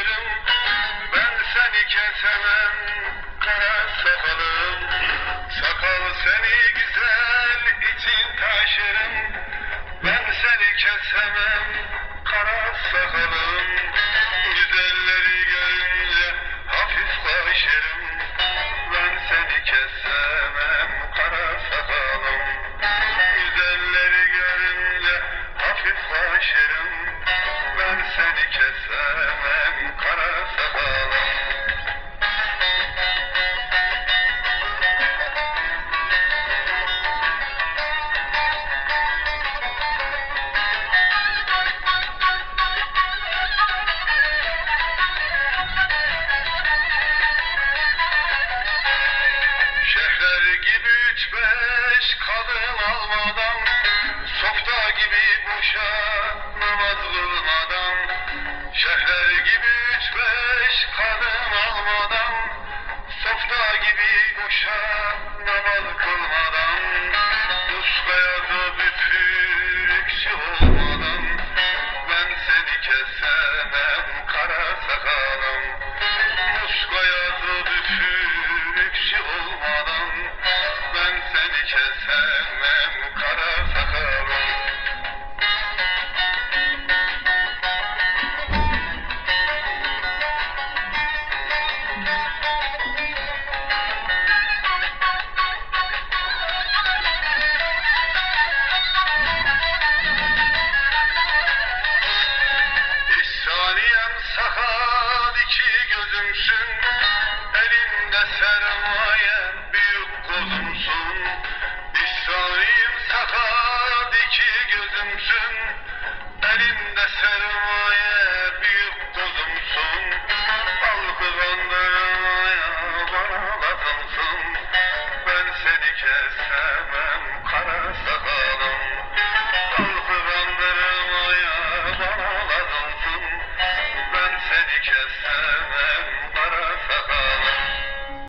Kafirim ben seni kesemem kara sakalım. Sakal seni güzel için taşırım ben seni kesemem. adam Softa gibi boşa namaz kılın adam gibi üç beş kadın almadan Softa gibi boşa namaz kılmadan. سخا